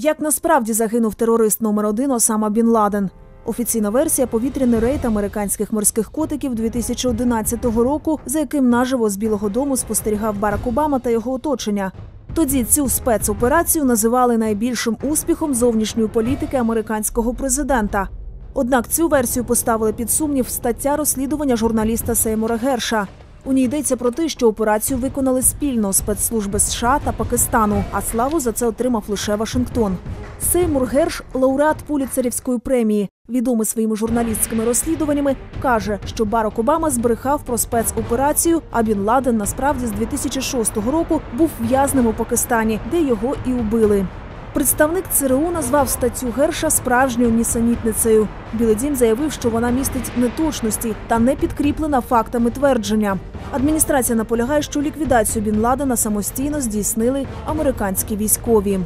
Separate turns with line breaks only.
Як насправді загинув терорист номер один Осама Бін Ладен? Офіційна версія повітряний рейд американських морських котиків 2011 року, за яким наживо з Білого Дому спостерігав Барак Обама та його оточення. Тоді цю спецоперацію називали найбільшим успіхом зовнішньої політики американського президента. Однак цю версію поставили під сумнів стаття розслідування журналіста Сеймура Герша. У ній йдеться про те, що операцію виконали спільно спецслужби США та Пакистану, а славу за це отримав лише Вашингтон. Сеймур Герш, лауреат Пуліцерівської премії, відомий своїми журналістськими розслідуваннями, каже, що Барак Обама збрехав про спецоперацію, а Бін Ладен насправді з 2006 року був в'язнем у Пакистані, де його і убили. Представник ЦРУ назвав статтю Герша справжньою нісенітницею. Білий дім заявив, що вона містить неточності та не підкріплена фактами твердження. Адміністрація наполягає, що ліквідацію Бін Ладена самостійно здійснили американські військові.